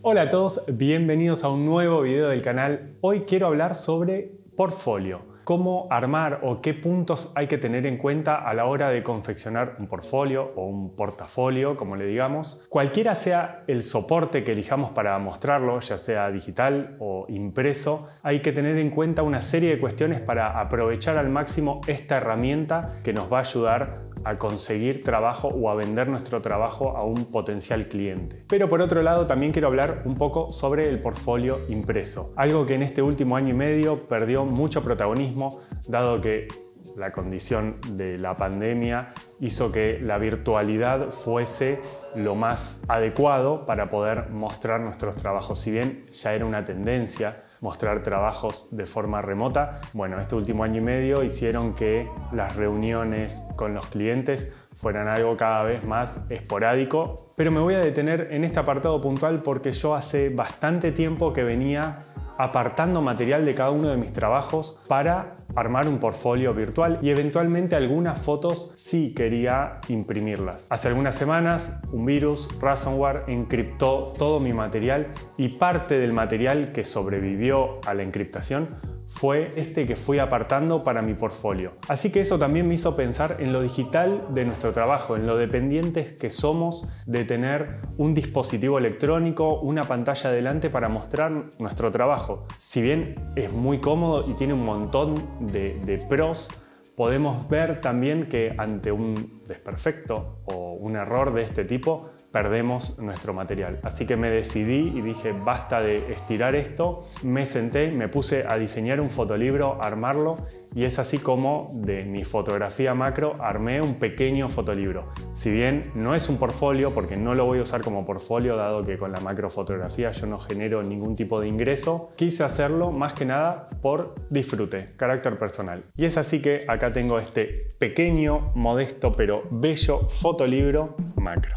Hola a todos, bienvenidos a un nuevo video del canal. Hoy quiero hablar sobre portfolio cómo armar o qué puntos hay que tener en cuenta a la hora de confeccionar un portfolio o un portafolio, como le digamos. Cualquiera sea el soporte que elijamos para mostrarlo, ya sea digital o impreso, hay que tener en cuenta una serie de cuestiones para aprovechar al máximo esta herramienta que nos va a ayudar a conseguir trabajo o a vender nuestro trabajo a un potencial cliente. Pero por otro lado también quiero hablar un poco sobre el portfolio impreso, algo que en este último año y medio perdió mucho protagonismo dado que la condición de la pandemia hizo que la virtualidad fuese lo más adecuado para poder mostrar nuestros trabajos. Si bien ya era una tendencia mostrar trabajos de forma remota, bueno, este último año y medio hicieron que las reuniones con los clientes fueran algo cada vez más esporádico. Pero me voy a detener en este apartado puntual porque yo hace bastante tiempo que venía apartando material de cada uno de mis trabajos para armar un portfolio virtual y eventualmente algunas fotos sí quería imprimirlas. Hace algunas semanas un virus, ransomware, encriptó todo mi material y parte del material que sobrevivió a la encriptación fue este que fui apartando para mi portfolio. Así que eso también me hizo pensar en lo digital de nuestro trabajo, en lo dependientes que somos de tener un dispositivo electrónico, una pantalla delante para mostrar nuestro trabajo. Si bien es muy cómodo y tiene un montón de pros, podemos ver también que ante un desperfecto o un error de este tipo, perdemos nuestro material. Así que me decidí y dije, basta de estirar esto, me senté, me puse a diseñar un fotolibro, armarlo y es así como de mi fotografía macro armé un pequeño fotolibro. Si bien no es un portfolio, porque no lo voy a usar como portfolio, dado que con la macrofotografía yo no genero ningún tipo de ingreso, quise hacerlo más que nada por disfrute, carácter personal. Y es así que acá tengo este pequeño, modesto, pero bello fotolibro macro.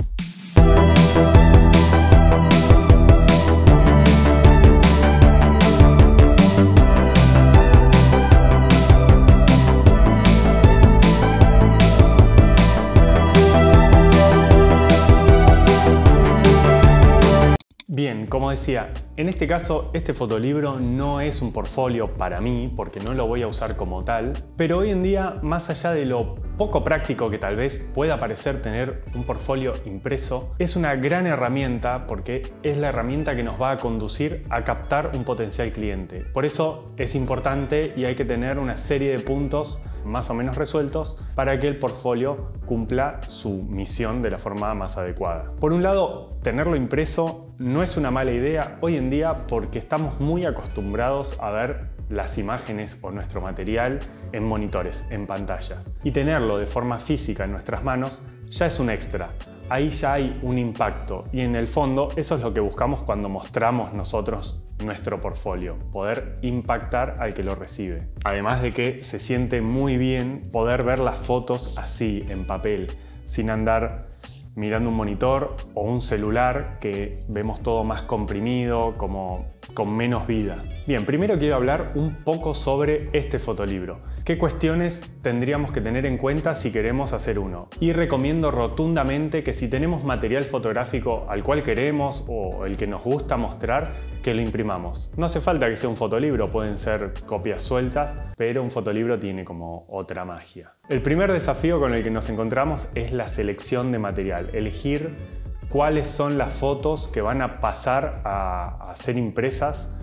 Bien, como decía, en este caso este fotolibro no es un portfolio para mí porque no lo voy a usar como tal, pero hoy en día, más allá de lo poco práctico que tal vez pueda parecer tener un portfolio impreso, es una gran herramienta porque es la herramienta que nos va a conducir a captar un potencial cliente. Por eso es importante y hay que tener una serie de puntos más o menos resueltos para que el portfolio cumpla su misión de la forma más adecuada. Por un lado, tenerlo impreso no es una mala idea hoy en día porque estamos muy acostumbrados a ver las imágenes o nuestro material en monitores, en pantallas. Y tenerlo de forma física en nuestras manos ya es un extra. Ahí ya hay un impacto y en el fondo eso es lo que buscamos cuando mostramos nosotros nuestro portfolio, poder impactar al que lo recibe. Además de que se siente muy bien poder ver las fotos así, en papel, sin andar mirando un monitor o un celular que vemos todo más comprimido, como con menos vida. Bien, primero quiero hablar un poco sobre este fotolibro. ¿Qué cuestiones tendríamos que tener en cuenta si queremos hacer uno? Y recomiendo rotundamente que si tenemos material fotográfico al cual queremos o el que nos gusta mostrar, que lo imprimamos. No hace falta que sea un fotolibro, pueden ser copias sueltas, pero un fotolibro tiene como otra magia. El primer desafío con el que nos encontramos es la selección de material, elegir cuáles son las fotos que van a pasar a, a ser impresas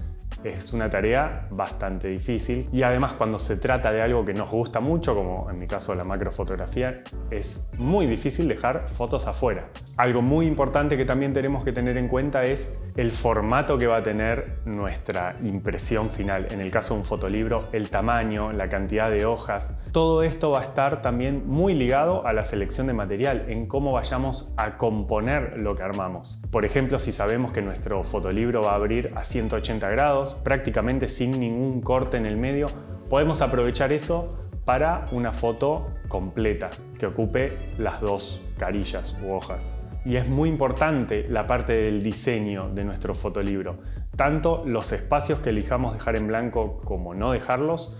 es una tarea bastante difícil y además cuando se trata de algo que nos gusta mucho, como en mi caso la macrofotografía, es muy difícil dejar fotos afuera. Algo muy importante que también tenemos que tener en cuenta es el formato que va a tener nuestra impresión final. En el caso de un fotolibro, el tamaño, la cantidad de hojas. Todo esto va a estar también muy ligado a la selección de material, en cómo vayamos a componer lo que armamos. Por ejemplo, si sabemos que nuestro fotolibro va a abrir a 180 grados, prácticamente sin ningún corte en el medio, podemos aprovechar eso para una foto completa que ocupe las dos carillas u hojas. Y es muy importante la parte del diseño de nuestro fotolibro, tanto los espacios que elijamos dejar en blanco como no dejarlos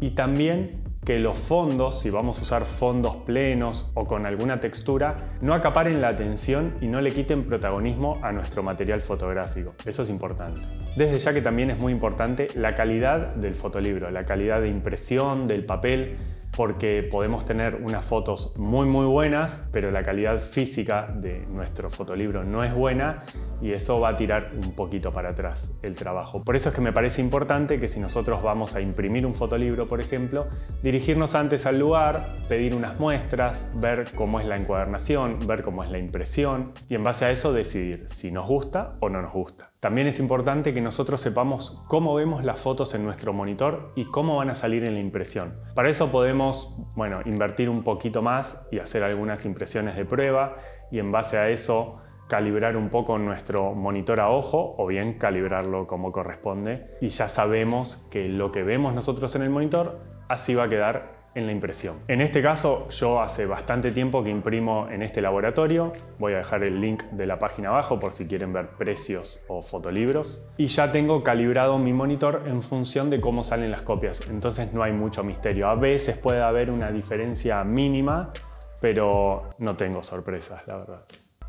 y también que los fondos, si vamos a usar fondos plenos o con alguna textura, no acaparen la atención y no le quiten protagonismo a nuestro material fotográfico. Eso es importante. Desde ya que también es muy importante la calidad del fotolibro, la calidad de impresión, del papel, porque podemos tener unas fotos muy muy buenas, pero la calidad física de nuestro fotolibro no es buena y eso va a tirar un poquito para atrás el trabajo. Por eso es que me parece importante que si nosotros vamos a imprimir un fotolibro, por ejemplo, dirigirnos antes al lugar, pedir unas muestras, ver cómo es la encuadernación, ver cómo es la impresión y en base a eso decidir si nos gusta o no nos gusta. También es importante que nosotros sepamos cómo vemos las fotos en nuestro monitor y cómo van a salir en la impresión. Para eso podemos, bueno, invertir un poquito más y hacer algunas impresiones de prueba y en base a eso calibrar un poco nuestro monitor a ojo o bien calibrarlo como corresponde y ya sabemos que lo que vemos nosotros en el monitor así va a quedar en la impresión. En este caso yo hace bastante tiempo que imprimo en este laboratorio, voy a dejar el link de la página abajo por si quieren ver precios o fotolibros y ya tengo calibrado mi monitor en función de cómo salen las copias, entonces no hay mucho misterio. A veces puede haber una diferencia mínima, pero no tengo sorpresas, la verdad.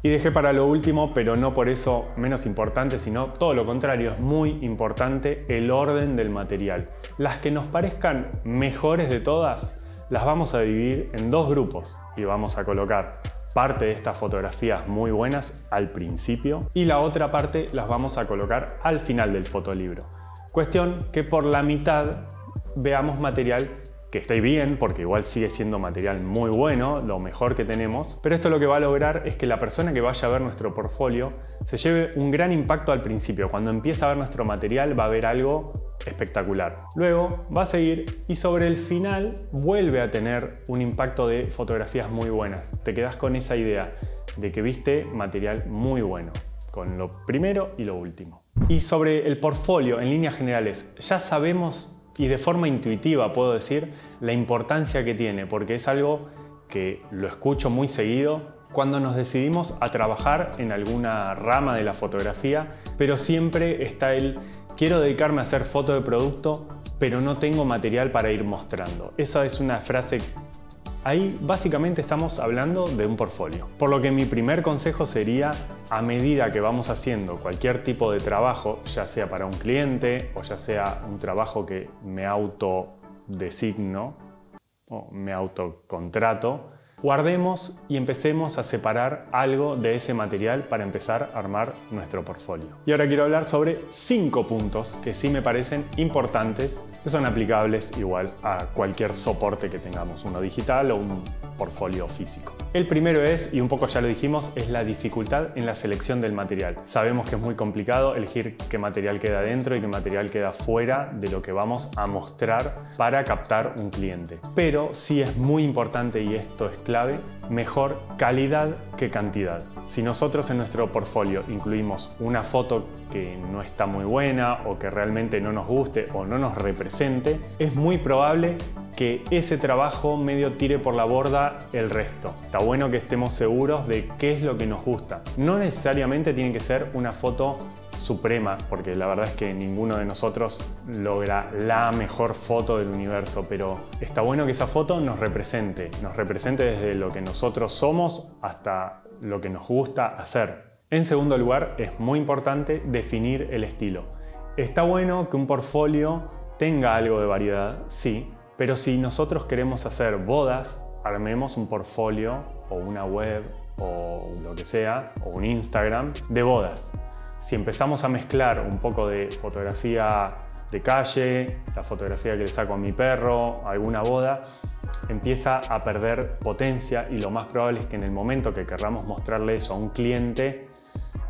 Y dejé para lo último, pero no por eso menos importante, sino todo lo contrario, es muy importante el orden del material. Las que nos parezcan mejores de todas, las vamos a dividir en dos grupos y vamos a colocar parte de estas fotografías muy buenas al principio y la otra parte las vamos a colocar al final del fotolibro. Cuestión que por la mitad veamos material que esté bien, porque igual sigue siendo material muy bueno, lo mejor que tenemos, pero esto lo que va a lograr es que la persona que vaya a ver nuestro portfolio se lleve un gran impacto al principio. Cuando empieza a ver nuestro material va a ver algo espectacular. Luego va a seguir y sobre el final vuelve a tener un impacto de fotografías muy buenas. Te quedas con esa idea de que viste material muy bueno, con lo primero y lo último. Y sobre el portfolio en líneas generales, ya sabemos y de forma intuitiva puedo decir la importancia que tiene, porque es algo que lo escucho muy seguido cuando nos decidimos a trabajar en alguna rama de la fotografía, pero siempre está el quiero dedicarme a hacer foto de producto, pero no tengo material para ir mostrando. Esa es una frase Ahí básicamente estamos hablando de un portfolio. Por lo que mi primer consejo sería, a medida que vamos haciendo cualquier tipo de trabajo, ya sea para un cliente o ya sea un trabajo que me autodesigno o me autocontrato, Guardemos y empecemos a separar algo de ese material para empezar a armar nuestro portfolio. Y ahora quiero hablar sobre cinco puntos que sí me parecen importantes, que son aplicables igual a cualquier soporte que tengamos, uno digital o un portfolio físico. El primero es, y un poco ya lo dijimos, es la dificultad en la selección del material. Sabemos que es muy complicado elegir qué material queda dentro y qué material queda fuera de lo que vamos a mostrar para captar un cliente. Pero sí es muy importante, y esto es clave, mejor calidad que cantidad. Si nosotros en nuestro portfolio incluimos una foto que no está muy buena o que realmente no nos guste o no nos es muy probable que ese trabajo medio tire por la borda el resto. Está bueno que estemos seguros de qué es lo que nos gusta. No necesariamente tiene que ser una foto suprema, porque la verdad es que ninguno de nosotros logra la mejor foto del universo, pero está bueno que esa foto nos represente, nos represente desde lo que nosotros somos hasta lo que nos gusta hacer. En segundo lugar, es muy importante definir el estilo. Está bueno que un portfolio tenga algo de variedad, sí, pero si nosotros queremos hacer bodas, armemos un portfolio o una web o lo que sea, o un Instagram de bodas. Si empezamos a mezclar un poco de fotografía de calle, la fotografía que le saco a mi perro, alguna boda, empieza a perder potencia y lo más probable es que en el momento que querramos mostrarle eso a un cliente,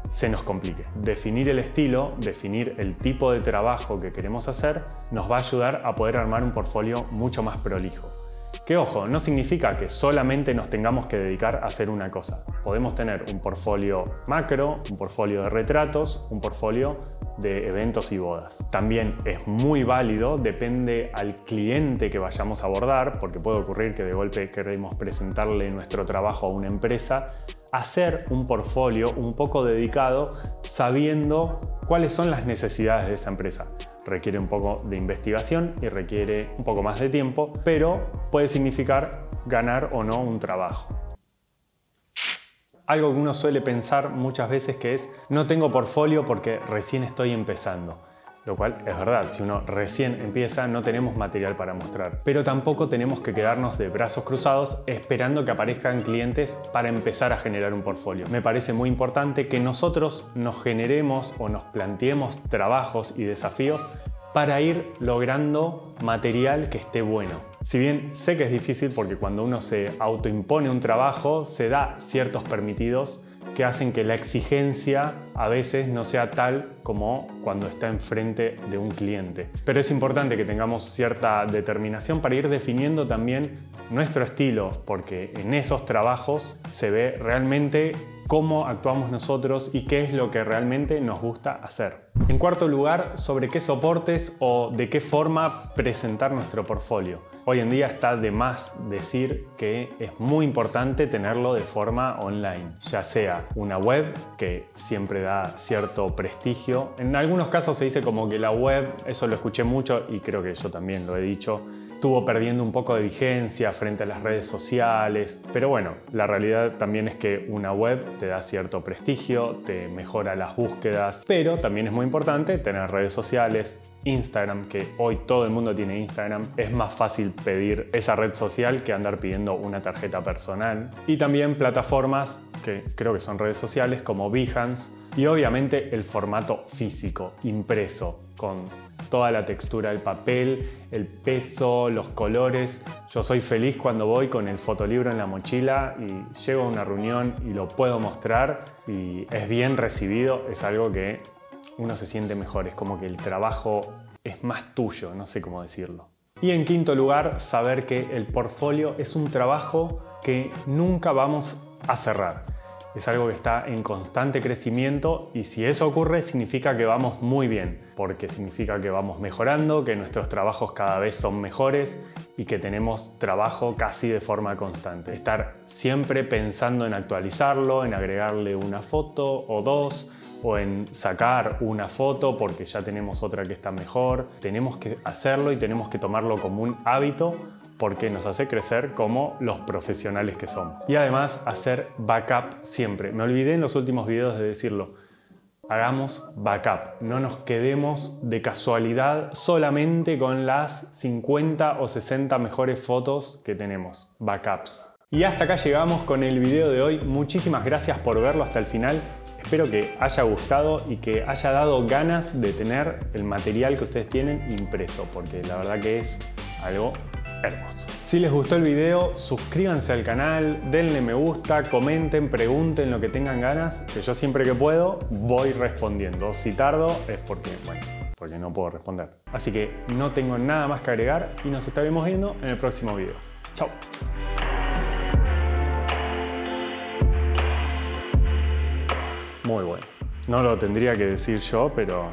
se nos complique. Definir el estilo, definir el tipo de trabajo que queremos hacer, nos va a ayudar a poder armar un portfolio mucho más prolijo. Que ojo, no significa que solamente nos tengamos que dedicar a hacer una cosa. Podemos tener un portfolio macro, un portfolio de retratos, un portfolio de eventos y bodas. También es muy válido, depende al cliente que vayamos a abordar, porque puede ocurrir que de golpe queremos presentarle nuestro trabajo a una empresa, hacer un portfolio un poco dedicado sabiendo cuáles son las necesidades de esa empresa. Requiere un poco de investigación y requiere un poco más de tiempo, pero puede significar ganar o no un trabajo. Algo que uno suele pensar muchas veces que es no tengo portfolio porque recién estoy empezando. Lo cual es verdad, si uno recién empieza no tenemos material para mostrar. Pero tampoco tenemos que quedarnos de brazos cruzados esperando que aparezcan clientes para empezar a generar un portfolio. Me parece muy importante que nosotros nos generemos o nos planteemos trabajos y desafíos para ir logrando material que esté bueno. Si bien sé que es difícil porque cuando uno se autoimpone un trabajo, se da ciertos permitidos que hacen que la exigencia a veces no sea tal como cuando está enfrente de un cliente. Pero es importante que tengamos cierta determinación para ir definiendo también nuestro estilo, porque en esos trabajos se ve realmente cómo actuamos nosotros y qué es lo que realmente nos gusta hacer. En cuarto lugar, sobre qué soportes o de qué forma presentar nuestro portfolio. Hoy en día está de más decir que es muy importante tenerlo de forma online, ya sea una web que siempre da cierto prestigio. En algunos casos se dice como que la web, eso lo escuché mucho y creo que yo también lo he dicho, estuvo perdiendo un poco de vigencia frente a las redes sociales, pero bueno, la realidad también es que una web te da cierto prestigio, te mejora las búsquedas, pero también es muy importante tener redes sociales, Instagram, que hoy todo el mundo tiene Instagram, es más fácil pedir esa red social que andar pidiendo una tarjeta personal. Y también plataformas que creo que son redes sociales como Behance y obviamente el formato físico, impreso, con toda la textura del papel, el peso, los colores. Yo soy feliz cuando voy con el fotolibro en la mochila y llego a una reunión y lo puedo mostrar y es bien recibido, es algo que uno se siente mejor, es como que el trabajo es más tuyo, no sé cómo decirlo. Y en quinto lugar, saber que el portfolio es un trabajo que nunca vamos a cerrar es algo que está en constante crecimiento y si eso ocurre significa que vamos muy bien, porque significa que vamos mejorando, que nuestros trabajos cada vez son mejores y que tenemos trabajo casi de forma constante. Estar siempre pensando en actualizarlo, en agregarle una foto o dos, o en sacar una foto porque ya tenemos otra que está mejor. Tenemos que hacerlo y tenemos que tomarlo como un hábito porque nos hace crecer como los profesionales que somos. Y además hacer backup siempre. Me olvidé en los últimos videos de decirlo. Hagamos backup, no nos quedemos de casualidad solamente con las 50 o 60 mejores fotos que tenemos, backups. Y hasta acá llegamos con el video de hoy. Muchísimas gracias por verlo hasta el final. Espero que haya gustado y que haya dado ganas de tener el material que ustedes tienen impreso, porque la verdad que es algo Si les gustó el video, suscríbanse al canal, denle me gusta, comenten, pregunten lo que tengan ganas, que yo siempre que puedo voy respondiendo. Si tardo es porque, bueno, porque no puedo responder. Así que no tengo nada más que agregar y nos estaremos viendo en el próximo video. Chao. Muy bueno. No lo tendría que decir yo, pero